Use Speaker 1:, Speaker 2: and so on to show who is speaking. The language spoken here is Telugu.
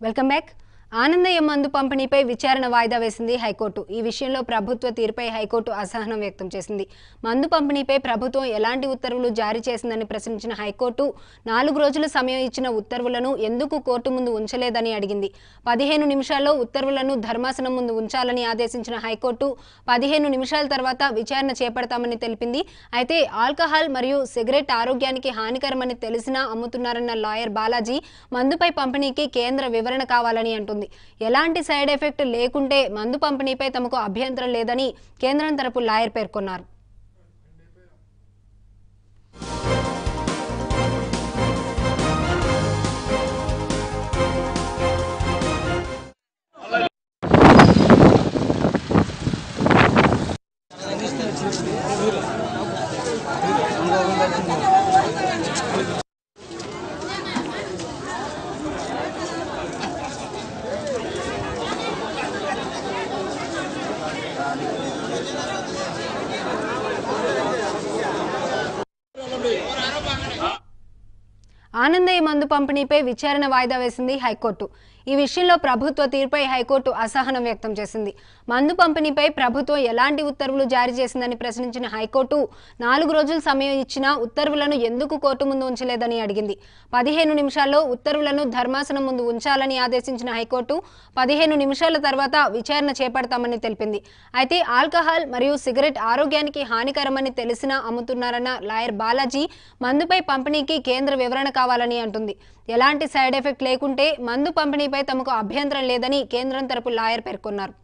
Speaker 1: Welcome back. ఆనందయ్య మందు పంపిణీపై విచారణ వాయిదా వేసింది హైకోర్టు. ఈ విషయంలో ప్రభుత్వ తీరుపై హైకోర్టు అసహనం వ్యక్తం చేసింది. మందు పంపిణీపై ప్రభుత్వం ఎలాంటి ఉత్తర్వులు జారీ చేసిందని ప్రశ్నించిన హైకోర్టు నాలుగు రోజుల సమయం ఇచ్చిన ఉత్తర్వులను ఎందుకు కోర్టు ముందు ఉంచలేదని అడిగింది. పదిహేను నిమిషాల్లో ఉత్తర్వులను ధర్మాసనం ముందు ఉంచాలని ఆదేశించిన హైకోర్టు పదిహేను నిమిషాల తర్వాత విచారణ చేపడతామని తెలిపింది. అయితే ఆల్కహాల్ మరియు సిగరెట్ ఆరోగ్యానికి హానికరమని తెలిసినా అమ్ముతున్నారన్న లాయర్ బాలాజీ మందుపై పంపిణీకి కేంద్ర వివరణ కావాలని అంటుంది. ఎలాంటి సైడ్ ఎఫెక్ట్ లేకుంటే మందు పంపిణీపై తమకు అభ్యంతరం లేదని కేంద్రం తరపు లాయర్ పేర్కొన్నారు. ఆనందయ్య మందు పంపిణీపై విచారణ వాయిదా వేసింది హైకోర్టు. ఈ విషయంలో ప్రభుత్వ తీర్పై హైకోర్టు అసహనం వ్యక్తం చేసింది. మందు పంపిణీపై ప్రభుత్వం ఎలాంటి ఉత్తర్వులు జారీ చేసిందని ప్రశ్నించిన హైకోర్టు నాలుగు రోజుల సమయం ఇచ్చినా ఉత్తర్వులను ఎందుకు కోర్టు ముందు ఉంచలేదని అడిగింది. పదిహేను నిమిషాల్లో ఉత్తర్వులను ధర్మాసనం ముందు ఉంచాలని ఆదేశించిన హైకోర్టు పదిహేను నిమిషాల తర్వాత విచారణ చేపడతామని తెలిపింది. అయితే ఆల్కహాల్ మరియు సిగరెట్ ఆరోగ్యానికి హానికరమని తెలిసినా అమ్ముతున్నారన్న లాయర్ బాలాజీ మందుపై పంపిణీకి కేంద్ర వివరణ కావాలని అంటుంది. ఎలాంటి సైడ్ ఎఫెక్ట్ లేకుంటే మందు పంపిణీపై తమకు అభ్యంతరం లేదని కేంద్రం తరపు లాయర్ పేర్కొన్నారు.